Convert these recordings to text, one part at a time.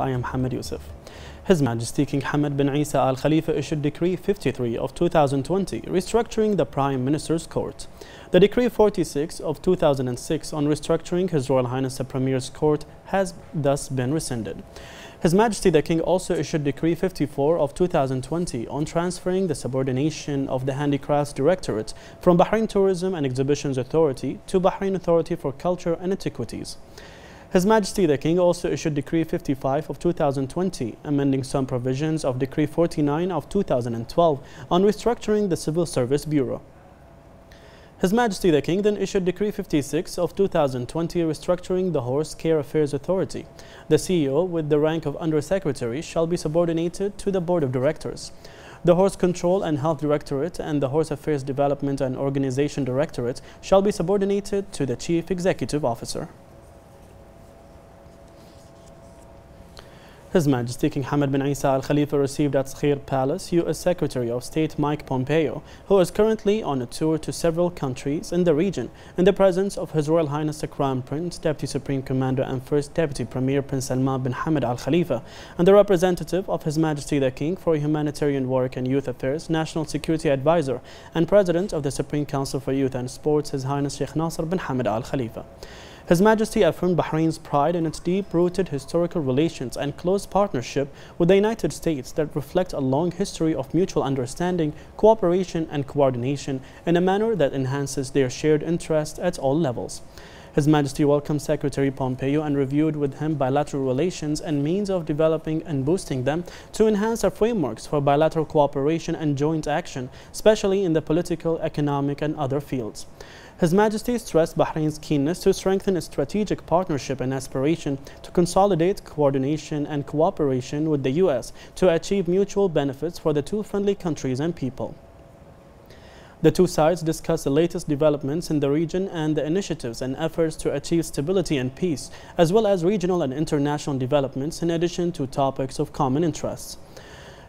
I am Hamad Yusuf. His Majesty King Hamad bin Isa Al Khalifa issued Decree 53 of 2020 restructuring the Prime Minister's Court. The Decree 46 of 2006 on restructuring His Royal Highness the Premier's Court has thus been rescinded. His Majesty the King also issued Decree 54 of 2020 on transferring the subordination of the Handicrafts Directorate from Bahrain Tourism and Exhibitions Authority to Bahrain Authority for Culture and Antiquities. His Majesty the King also issued Decree 55 of 2020, amending some provisions of Decree 49 of 2012 on restructuring the Civil Service Bureau. His Majesty the King then issued Decree 56 of 2020 restructuring the Horse Care Affairs Authority. The CEO with the rank of Undersecretary shall be subordinated to the Board of Directors. The Horse Control and Health Directorate and the Horse Affairs Development and Organization Directorate shall be subordinated to the Chief Executive Officer. His Majesty King Hamad bin Isa Al Khalifa received at Sakhir Palace U.S. Secretary of State Mike Pompeo, who is currently on a tour to several countries in the region in the presence of His Royal Highness the Crown Prince, Deputy Supreme Commander and First Deputy Premier Prince Salman bin Hamad Al Khalifa, and the representative of His Majesty the King for Humanitarian Work and Youth Affairs, National Security Advisor, and President of the Supreme Council for Youth and Sports, His Highness Sheikh Nasser bin Hamad Al Khalifa. His Majesty affirmed Bahrain's pride in its deep-rooted historical relations and close partnership with the United States that reflect a long history of mutual understanding, cooperation and coordination in a manner that enhances their shared interests at all levels. His Majesty welcomed Secretary Pompeo and reviewed with him bilateral relations and means of developing and boosting them to enhance our frameworks for bilateral cooperation and joint action, especially in the political, economic and other fields. His Majesty stressed Bahrain's keenness to strengthen its strategic partnership and aspiration to consolidate coordination and cooperation with the U.S. to achieve mutual benefits for the two friendly countries and people. The two sides discussed the latest developments in the region and the initiatives and efforts to achieve stability and peace, as well as regional and international developments in addition to topics of common interest.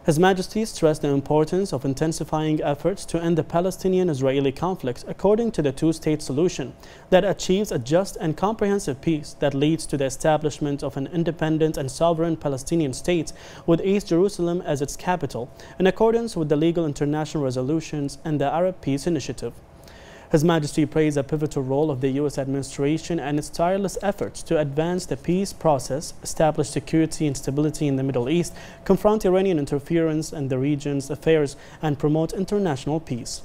His Majesty stressed the importance of intensifying efforts to end the Palestinian-Israeli conflict according to the two-state solution that achieves a just and comprehensive peace that leads to the establishment of an independent and sovereign Palestinian state with East Jerusalem as its capital in accordance with the legal international resolutions and the Arab Peace Initiative. His Majesty praised the pivotal role of the U.S. administration and its tireless efforts to advance the peace process, establish security and stability in the Middle East, confront Iranian interference in the region's affairs, and promote international peace.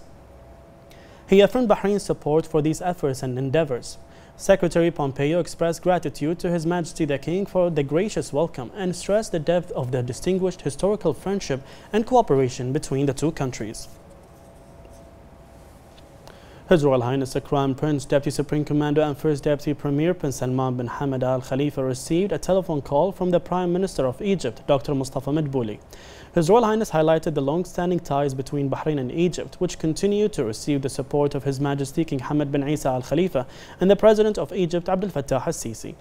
He affirmed Bahrain's support for these efforts and endeavors. Secretary Pompeo expressed gratitude to His Majesty the King for the gracious welcome and stressed the depth of the distinguished historical friendship and cooperation between the two countries. His Royal Highness the Crown Prince, Deputy Supreme Commander and First Deputy Premier Prince Salman bin Hamad Al Khalifa received a telephone call from the Prime Minister of Egypt, Dr. Mustafa Madbouli. His Royal Highness highlighted the long-standing ties between Bahrain and Egypt, which continue to receive the support of His Majesty King Hamad bin Isa Al Khalifa and the President of Egypt, Abdel Fattah al-Sisi.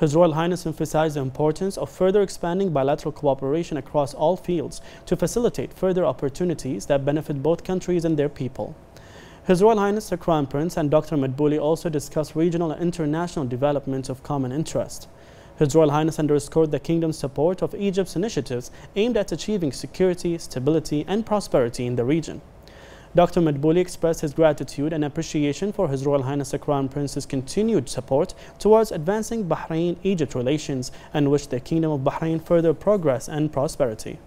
His Royal Highness emphasized the importance of further expanding bilateral cooperation across all fields to facilitate further opportunities that benefit both countries and their people. His Royal Highness the Crown Prince and Dr. Madbouli also discussed regional and international developments of common interest. His Royal Highness underscored the kingdom's support of Egypt's initiatives aimed at achieving security, stability and prosperity in the region. Dr. Madbouli expressed his gratitude and appreciation for His Royal Highness the Crown Prince's continued support towards advancing Bahrain-Egypt relations and wished the Kingdom of Bahrain further progress and prosperity.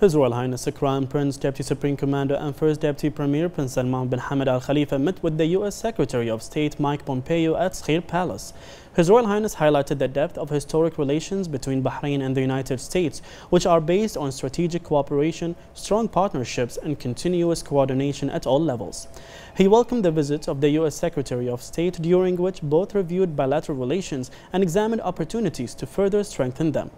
His Royal Highness the Crown Prince, Deputy Supreme Commander and First Deputy Premier Prince Salman bin Hamad Al Khalifa met with the U.S. Secretary of State Mike Pompeo at Sakhir Palace. His Royal Highness highlighted the depth of historic relations between Bahrain and the United States, which are based on strategic cooperation, strong partnerships and continuous coordination at all levels. He welcomed the visit of the U.S. Secretary of State, during which both reviewed bilateral relations and examined opportunities to further strengthen them.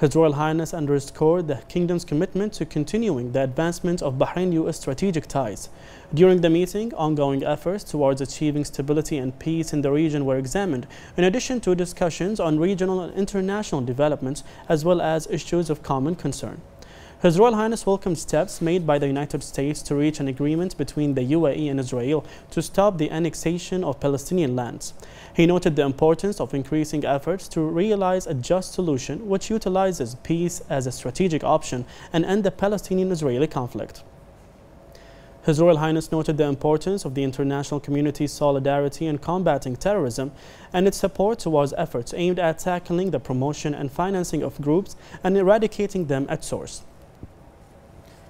His Royal Highness underscored the kingdom's commitment to continuing the advancement of Bahrain-U.S. strategic ties. During the meeting, ongoing efforts towards achieving stability and peace in the region were examined, in addition to discussions on regional and international developments, as well as issues of common concern. His Royal Highness welcomed steps made by the United States to reach an agreement between the UAE and Israel to stop the annexation of Palestinian lands. He noted the importance of increasing efforts to realize a just solution which utilizes peace as a strategic option and end the Palestinian-Israeli conflict. His Royal Highness noted the importance of the international community's solidarity in combating terrorism and its support towards efforts aimed at tackling the promotion and financing of groups and eradicating them at source.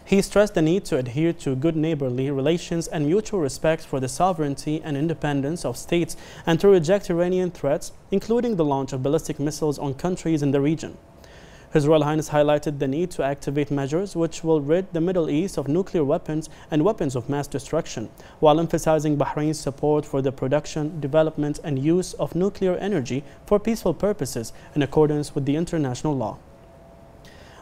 He stressed the need to adhere to good neighborly relations and mutual respect for the sovereignty and independence of states and to reject Iranian threats, including the launch of ballistic missiles on countries in the region. His Royal Highness highlighted the need to activate measures which will rid the Middle East of nuclear weapons and weapons of mass destruction, while emphasizing Bahrain's support for the production, development and use of nuclear energy for peaceful purposes in accordance with the international law.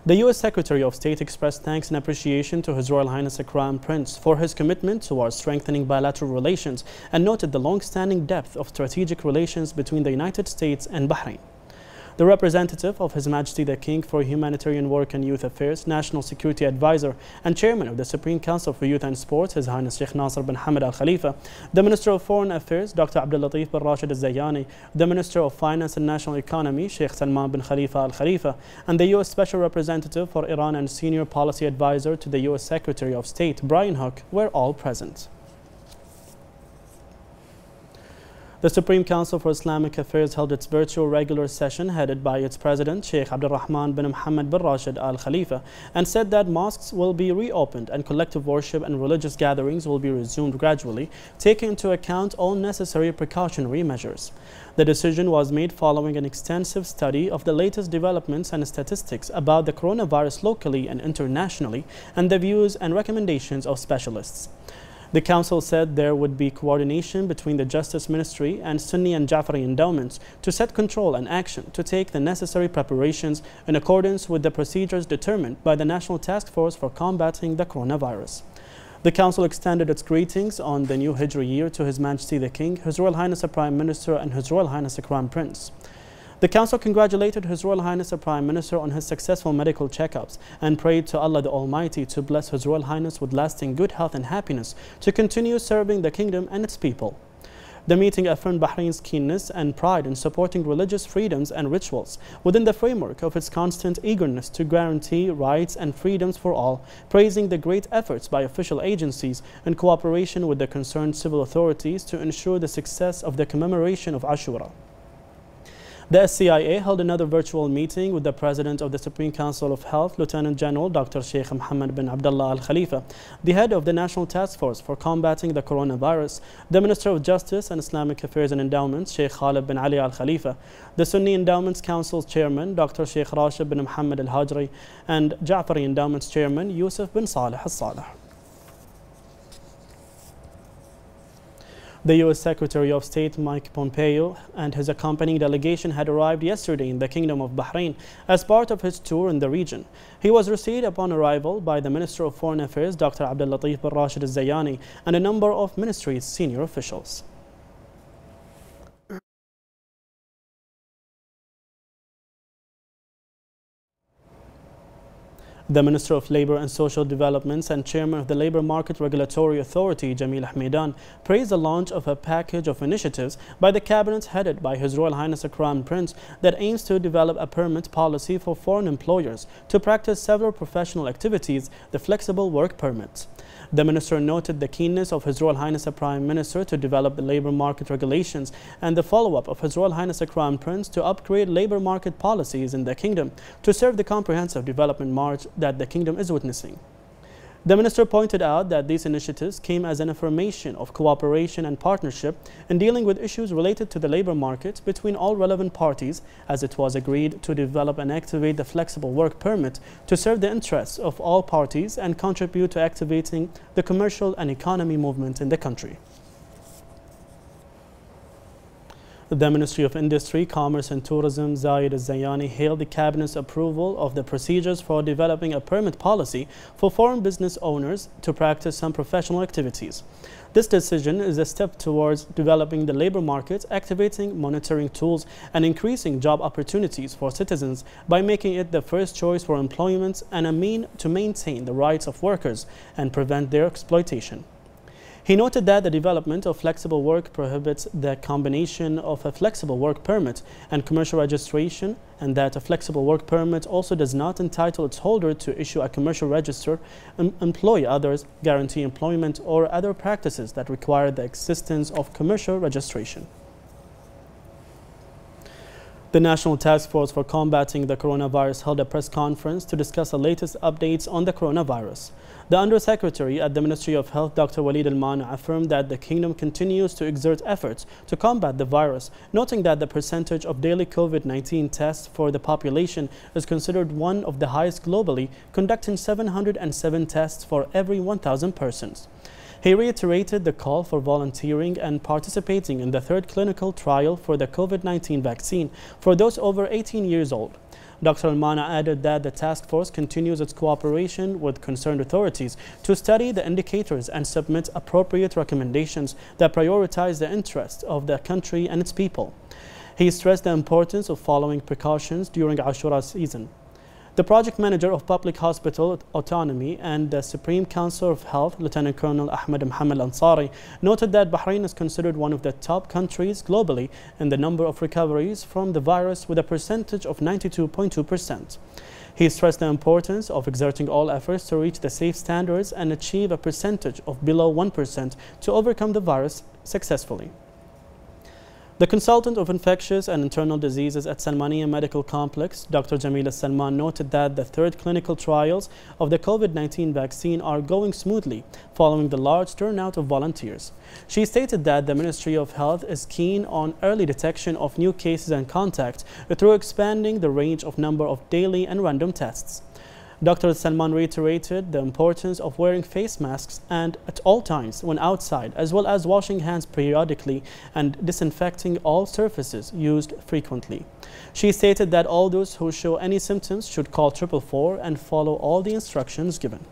The U.S. Secretary of State expressed thanks and appreciation to His Royal Highness the Crown Prince for his commitment towards strengthening bilateral relations and noted the long-standing depth of strategic relations between the United States and Bahrain. The representative of His Majesty the King for Humanitarian Work and Youth Affairs, National Security Advisor and Chairman of the Supreme Council for Youth and Sports, His Highness Sheikh Nasser bin Hamad Al Khalifa, the Minister of Foreign Affairs, Dr. Abdul Latif bin Rashid Al Zayani, the Minister of Finance and National Economy, Sheikh Salman bin Khalifa Al Khalifa, and the U.S. Special Representative for Iran and Senior Policy Advisor to the U.S. Secretary of State, Brian Hook, were all present. The Supreme Council for Islamic Affairs held its virtual regular session headed by its president, Sheikh Abdul Rahman bin Mohammed bin Rashid Al Khalifa, and said that mosques will be reopened and collective worship and religious gatherings will be resumed gradually, taking into account all necessary precautionary measures. The decision was made following an extensive study of the latest developments and statistics about the coronavirus locally and internationally, and the views and recommendations of specialists. The council said there would be coordination between the Justice Ministry and Sunni and Jafari endowments to set control and action to take the necessary preparations in accordance with the procedures determined by the National Task Force for combating the coronavirus. The Council extended its greetings on the new Hijri year to His Majesty the King, His Royal Highness the Prime Minister and His Royal Highness the Crown Prince. The Council congratulated His Royal Highness the Prime Minister on his successful medical checkups and prayed to Allah the Almighty to bless His Royal Highness with lasting good health and happiness to continue serving the kingdom and its people. The meeting affirmed Bahrain's keenness and pride in supporting religious freedoms and rituals within the framework of its constant eagerness to guarantee rights and freedoms for all, praising the great efforts by official agencies in cooperation with the concerned civil authorities to ensure the success of the commemoration of Ashura. The SCIA held another virtual meeting with the President of the Supreme Council of Health, Lieutenant General Dr. Sheikh Mohammed bin Abdullah Al Khalifa, the head of the National Task Force for combating the coronavirus, the Minister of Justice and Islamic Affairs and Endowments, Sheikh Khalid bin Ali Al Khalifa, the Sunni Endowments Council's Chairman, Dr. Sheikh Rashid bin Muhammad Al Hajri, and Ja'fari Endowments Chairman, Yusuf bin Saleh Al Saleh. The U.S. Secretary of State Mike Pompeo and his accompanying delegation had arrived yesterday in the Kingdom of Bahrain as part of his tour in the region. He was received upon arrival by the Minister of Foreign Affairs, Dr. Abdul Latif bin Rashid al-Zayani, and a number of ministry's senior officials. The Minister of Labour and Social Developments and Chairman of the Labour Market Regulatory Authority, Jamil Humaidan, praised the launch of a package of initiatives by the Cabinet headed by His Royal Highness the Crown Prince that aims to develop a permit policy for foreign employers to practice several professional activities, the flexible work permit. The minister noted the keenness of His Royal Highness the Prime Minister to develop the labor market regulations and the follow-up of His Royal Highness the Crown Prince to upgrade labor market policies in the kingdom to serve the comprehensive development march that the kingdom is witnessing. The minister pointed out that these initiatives came as an affirmation of cooperation and partnership in dealing with issues related to the labor market between all relevant parties as it was agreed to develop and activate the flexible work permit to serve the interests of all parties and contribute to activating the commercial and economy movement in the country. The Ministry of Industry, Commerce and Tourism, Zayed al-Zayani, hailed the Cabinet's approval of the procedures for developing a permit policy for foreign business owners to practice some professional activities. This decision is a step towards developing the labor market, activating monitoring tools, and increasing job opportunities for citizens by making it the first choice for employment and a mean to maintain the rights of workers and prevent their exploitation. He noted that the development of flexible work prohibits the combination of a flexible work permit and commercial registration and that a flexible work permit also does not entitle its holder to issue a commercial register, em employ others, guarantee employment or other practices that require the existence of commercial registration. The National Task Force for Combating the Coronavirus held a press conference to discuss the latest updates on the coronavirus. The Undersecretary at the Ministry of Health, Dr. Walid Al-Mana, affirmed that the kingdom continues to exert efforts to combat the virus, noting that the percentage of daily COVID-19 tests for the population is considered one of the highest globally, conducting 707 tests for every 1,000 persons. He reiterated the call for volunteering and participating in the third clinical trial for the COVID-19 vaccine for those over 18 years old. Dr. Al-Mana added that the task force continues its cooperation with concerned authorities to study the indicators and submit appropriate recommendations that prioritize the interests of the country and its people. He stressed the importance of following precautions during Ashura season. The project manager of Public Hospital Autonomy and the Supreme Council of Health, Lieutenant Colonel Ahmed Mohammed Ansari, noted that Bahrain is considered one of the top countries globally in the number of recoveries from the virus with a percentage of 92.2%. He stressed the importance of exerting all efforts to reach the safe standards and achieve a percentage of below 1% to overcome the virus successfully. The consultant of infectious and internal diseases at Salmania Medical Complex, Dr. Jamila Salman, noted that the third clinical trials of the COVID-19 vaccine are going smoothly following the large turnout of volunteers. She stated that the Ministry of Health is keen on early detection of new cases and contacts through expanding the range of number of daily and random tests. Dr. Salman reiterated the importance of wearing face masks and at all times when outside, as well as washing hands periodically and disinfecting all surfaces used frequently. She stated that all those who show any symptoms should call 444 and follow all the instructions given.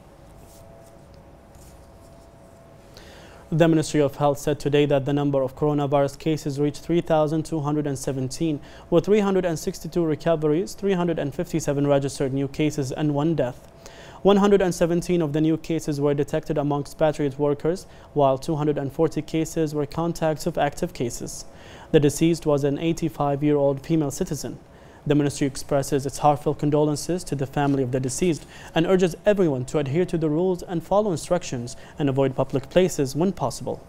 The Ministry of Health said today that the number of coronavirus cases reached 3,217, with 362 recoveries, 357 registered new cases, and one death. 117 of the new cases were detected among expatriate workers, while 240 cases were contacts of active cases. The deceased was an 85-year-old female citizen. The ministry expresses its heartfelt condolences to the family of the deceased and urges everyone to adhere to the rules and follow instructions and avoid public places when possible.